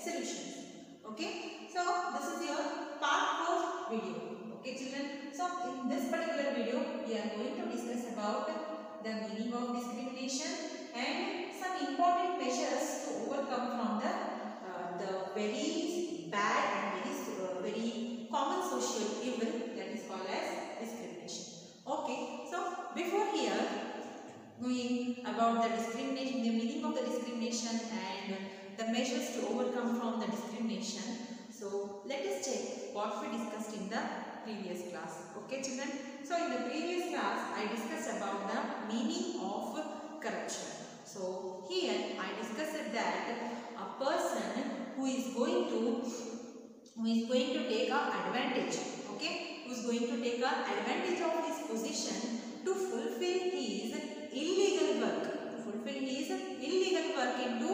solutions. Okay, so this is your part 4 video. Okay children, so in this particular video, we are going to discuss about the meaning of discrimination and some important measures to overcome from the, uh, the very bad and very, uh, very common social evil that is called as discrimination. Okay, so before here, knowing about the discrimination, the meaning of the discrimination and the measures to overcome from the discrimination. So let us check what we discussed in the previous class. Okay children. So in the previous class I discussed about the meaning of corruption. So here I discussed that a person who is going to who is going to take a advantage okay who is going to take a advantage of his position to fulfill his illegal work to fulfill his illegal work into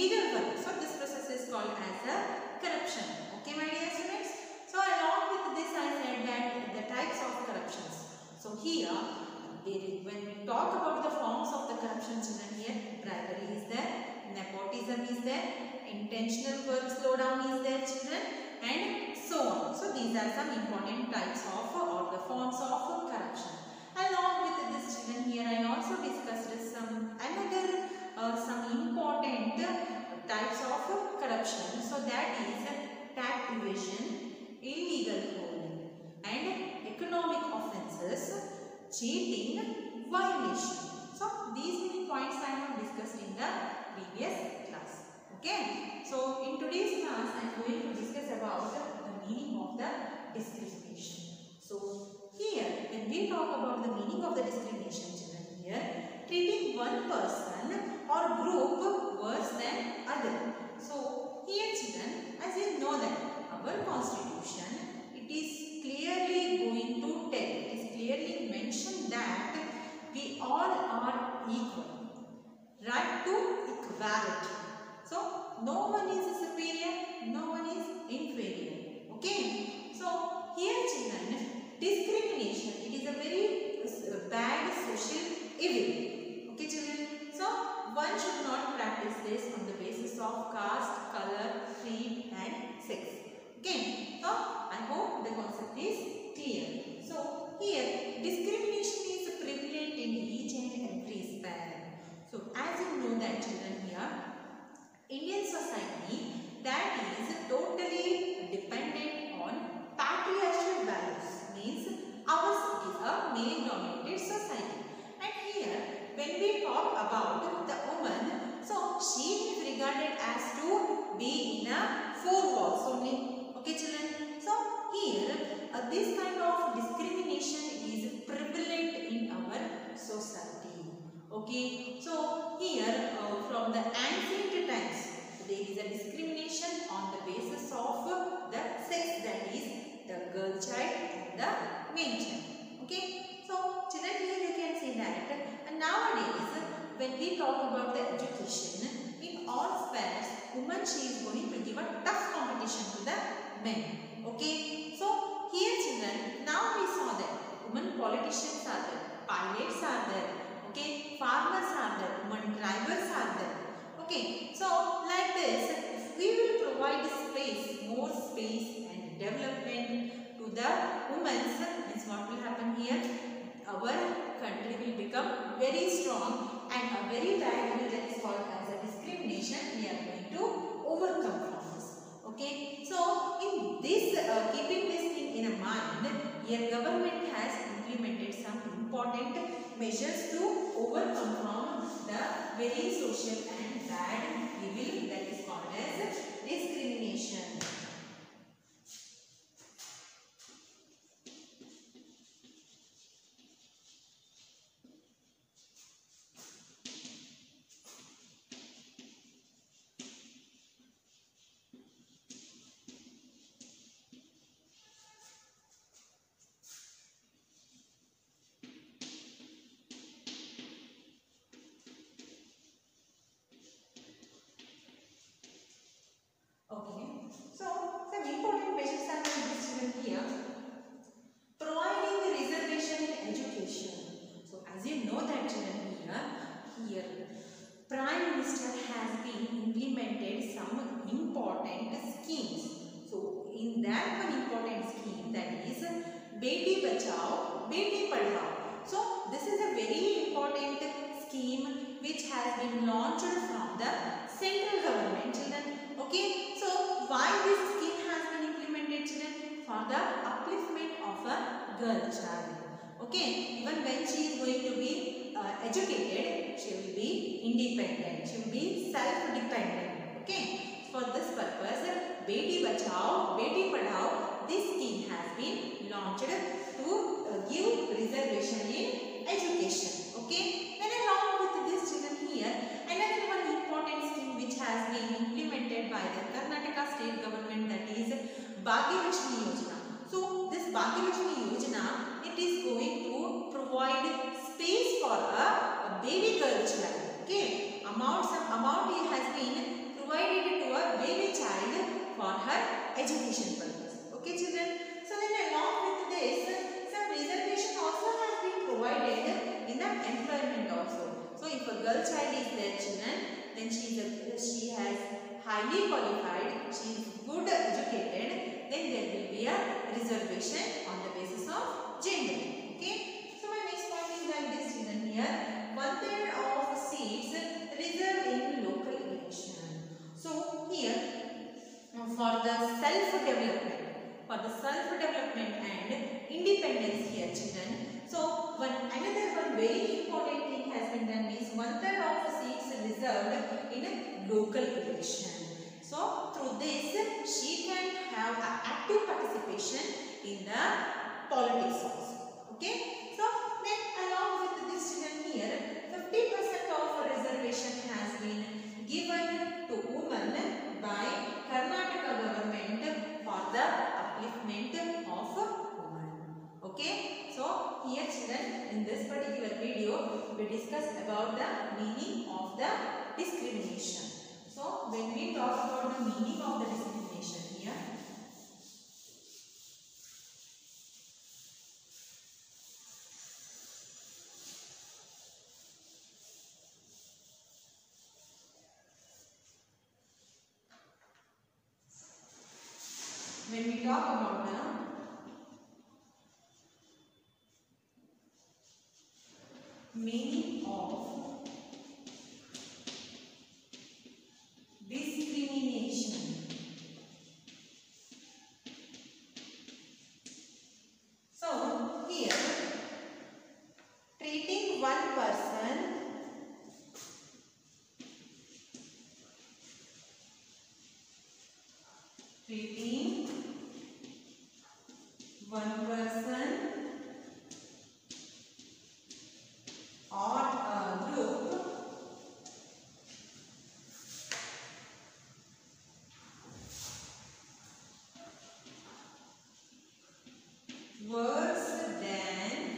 legal work so this process is called as a corruption okay my dear students so along with this i said that the types of corruptions so here when we talk about the forms of the corruption children here bribery is there nepotism is there intentional work slowdown is there children and so on so these are some important types of or the forms of corruption along with this children here i also discussed some another uh, some important types of corruption so that is tax evasion illegal holding and economic offences cheating violation so these many points i have discussed in the previous class okay so in today's class i am going to discuss about the meaning of the discrimination. So here when we talk about the meaning of the discrimination children here treating one person or group worse than other. So here children as you know that our constitution it is clearly going to tell it is clearly mentioned that we all are equal. Right to equality so no one is superior no one is inferior. Okay? So here children discrimination. It is a very uh, bad social evil. Okay children? So one should not practice this on the basis of caste color creed and sex. Okay? So i hope the concept is clear okay so here uh, from the ancient times there is a discrimination on the basis of the sex that is the girl child and the male child. Okay so children here you can see that. And nowadays when we talk about the education in all spheres woman she is going to give a tough competition to the men. Okay so here children now we saw that women politicians are there pilots are there okay farmers are there women drivers are there. Okay so like this we will provide space more space and development to the women's means what will happen here. Our country will become very strong and a very bad that is called as a discrimination. We are going to overcome from this okay so in this uh, keeping this thing in mind here government has implemented some important measures to overcome the very social and bad evil that is called as discrimination been launched from the central government children. Okay, so why this scheme has been implemented children? For the upliftment of a girl child. Okay, even when she is going to be uh, educated, she will be independent. She will be self-dependent. Okay, for this purpose, Beti Bachao, Beti Padhao, this scheme has been launched to uh, give reservation in education. Okay, and along with this children here, another one important scheme which has been implemented by the Karnataka state government that is Bhagyalakshmi Yojana. So this Bhagyalakshmi Yojana, it is going to provide space for a, a baby girl child. Okay, amount some amount has been provided to a baby child for her education purpose. Okay, children. So then along with this, some reservation also has been provided in the employment also. So if a girl child is there, children, then she is a, she has highly qualified, she is good educated, then reservation on the basis of gender. Okay. So my next point is like this, children. Here, one third of seats reserved in local election. So here, for the self-development, for the self-development and independence here, children. So one another one very important thing has been done is one third of seats reserved in a local election. So through this, she can have a active participation in the politics also. Okay. So then along with this children here, 50% of reservation has been given to women by Karnataka government for the upliftment of women. Okay. So here children in this particular video we discuss about the meaning of the discrimination. So when we talk about the meaning of the discrimination here when we talk about the meaning of 15 person. Or a group. Worse than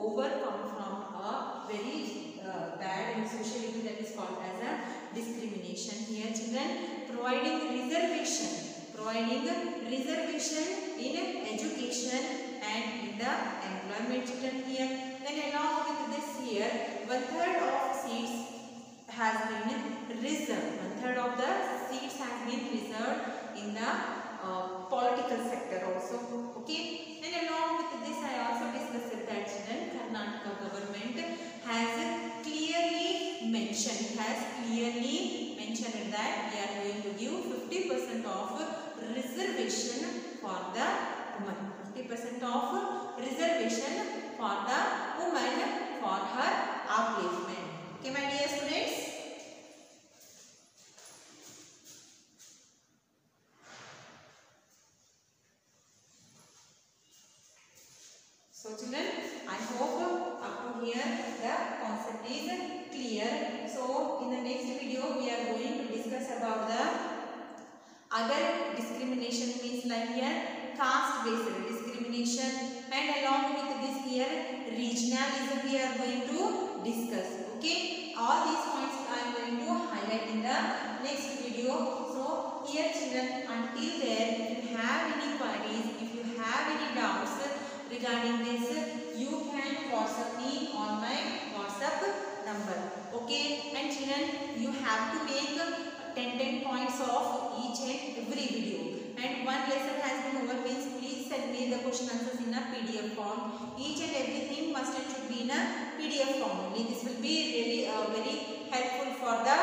overcome from a very uh, bad and social issue that is called as a discrimination. Here children providing reservation providing reservation in education and in the employment children here. Then along with this here, one third of seats has been reserved. One third of the seats has been reserved in the uh, political sector also. Okay. And along with this, I also discussed that children, Karnataka government has clearly mentioned, has clearly mentioned that we are going to give 50% of reservation for the woman. 50% of reservation for the woman for her upliftment. Okay, my dear students. So children, I hope up to here the concept is clear. So in the next video we are going to discuss about the other discrimination means like here caste based and along with this here regionalism we are going to discuss. Okay, all these points I am going to highlight in the next video. So here children until there if you have any queries, if you have any doubts regarding this, you can WhatsApp me on my WhatsApp number. Okay, and children, you have to make 10 10 points of each and every video. And one lesson has been over means please send me the question answers in a PDF form. Each and everything must and should be in a PDF form only. This will be really uh, very helpful for the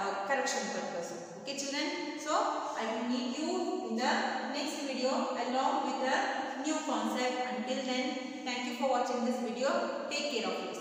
uh, correction purpose. Okay, children. So I will meet you in the next video along with a new concept. Until then, thank you for watching this video. Take care of yourself.